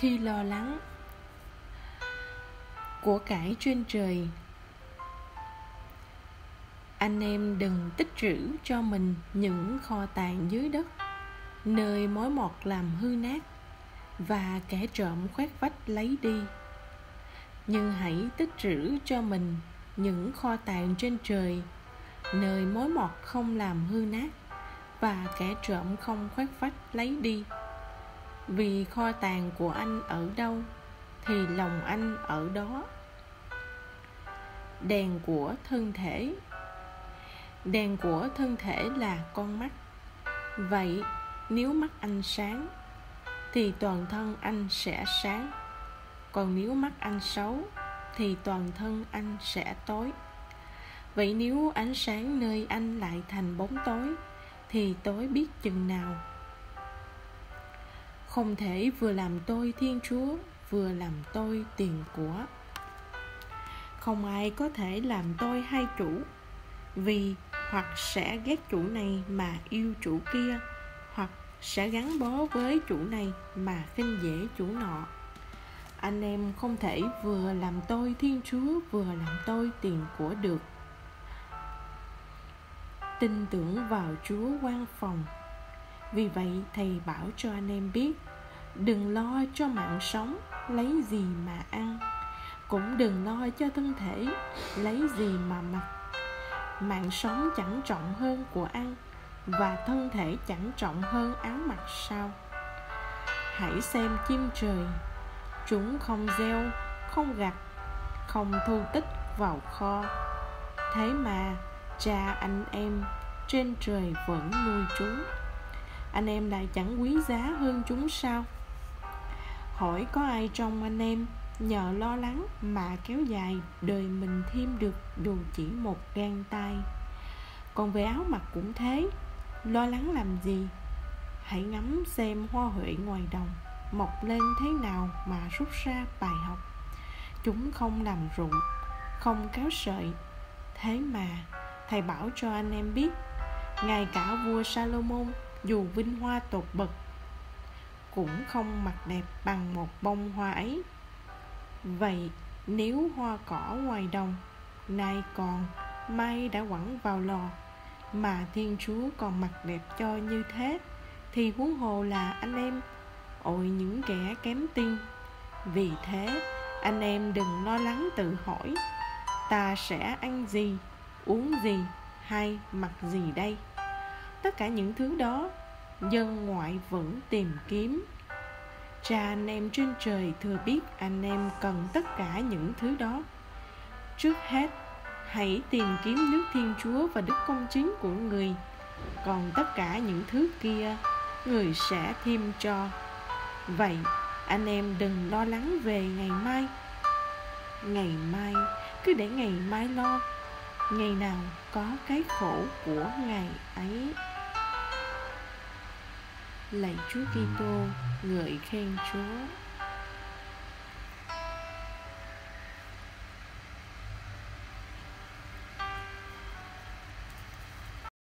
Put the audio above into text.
khi lo lắng của cải trên trời. Anh em đừng tích trữ cho mình những kho tàng dưới đất, nơi mối mọt làm hư nát và kẻ trộm khoét vách lấy đi. Nhưng hãy tích trữ cho mình những kho tàng trên trời, nơi mối mọt không làm hư nát và kẻ trộm không khoét vách lấy đi vì kho tàng của anh ở đâu, thì lòng anh ở đó. Đèn của thân thể. Đèn của thân thể là con mắt. Vậy, nếu mắt anh sáng, thì toàn thân anh sẽ sáng. Còn nếu mắt anh xấu, thì toàn thân anh sẽ tối. Vậy nếu ánh sáng nơi anh lại thành bóng tối, thì tối biết chừng nào không thể vừa làm tôi thiên chúa, vừa làm tôi tiền của. Không ai có thể làm tôi hai chủ, vì hoặc sẽ ghét chủ này mà yêu chủ kia, hoặc sẽ gắn bó với chủ này mà khinh dễ chủ nọ. Anh em không thể vừa làm tôi thiên chúa, vừa làm tôi tiền của được. Tin tưởng vào chúa quan phòng vì vậy, thầy bảo cho anh em biết, đừng lo cho mạng sống, lấy gì mà ăn. Cũng đừng lo cho thân thể, lấy gì mà mặc. Mạng sống chẳng trọng hơn của ăn, và thân thể chẳng trọng hơn áo mặc sao. Hãy xem chim trời, chúng không gieo, không gặt, không thu tích vào kho. Thế mà, cha anh em, trên trời vẫn nuôi chúng anh em lại chẳng quý giá hơn chúng sao? Hỏi có ai trong anh em nhờ lo lắng mà kéo dài đời mình thêm được dù chỉ một gang tay? Còn về áo mặc cũng thế, lo lắng làm gì? Hãy ngắm xem hoa huệ ngoài đồng mọc lên thế nào mà rút ra bài học. Chúng không làm rụng, không kéo sợi. Thế mà thầy bảo cho anh em biết, ngay cả vua salomon dù vinh hoa tột bậc, cũng không mặc đẹp bằng một bông hoa ấy. Vậy nếu hoa cỏ ngoài đồng, nay còn, mai đã quẳng vào lò, mà thiên chúa còn mặc đẹp cho như thế, thì huống hồ là anh em, ôi những kẻ kém tin. Vì thế, anh em đừng lo lắng tự hỏi, ta sẽ ăn gì, uống gì, hay mặc gì đây? Tất cả những thứ đó. Dân ngoại vẫn tìm kiếm. Cha anh em trên trời thừa biết anh em cần tất cả những thứ đó. Trước hết, hãy tìm kiếm nước thiên chúa và đức công chính của người. Còn tất cả những thứ kia, người sẽ thêm cho. Vậy, anh em đừng lo lắng về ngày mai. Ngày mai, cứ để ngày mai lo. Ngày nào có cái khổ của ngày ấy lạy Chúa Kitô ngợi khen Chúa.